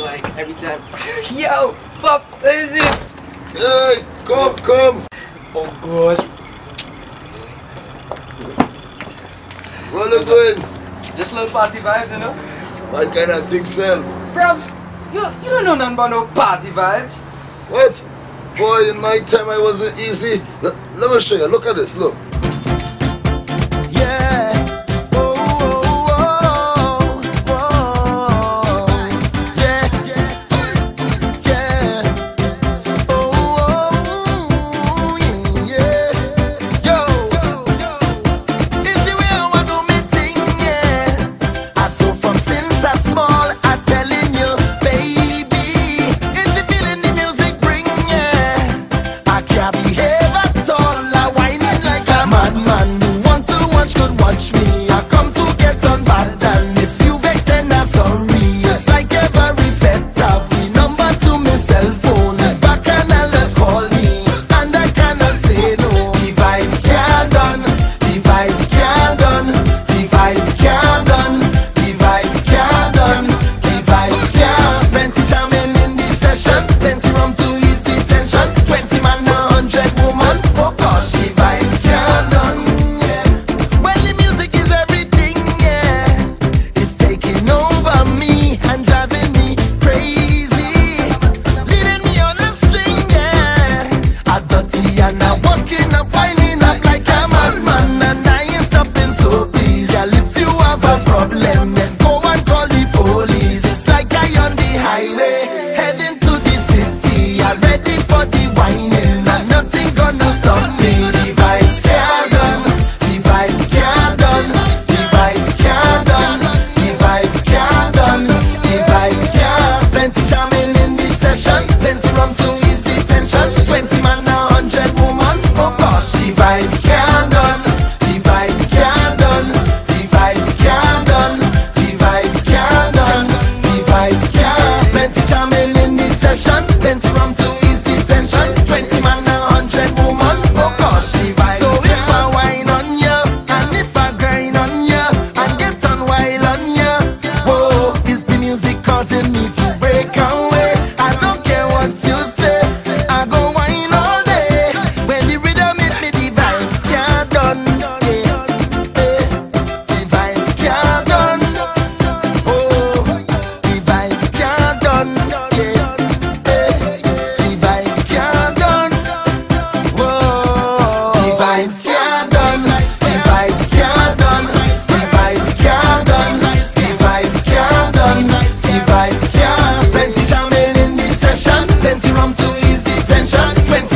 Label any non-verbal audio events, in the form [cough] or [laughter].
like every time, [laughs] yo, Pops, what is it? Hey, come, come. Oh God. What are you doing? Just little party vibes, you know? What kind of thing, self? Props, you, you don't know nothing about no party vibes. What? Boy, in my time I wasn't easy. Let me show you. Look at this. Look. Yeah. me. I come to get on bad. attention. 20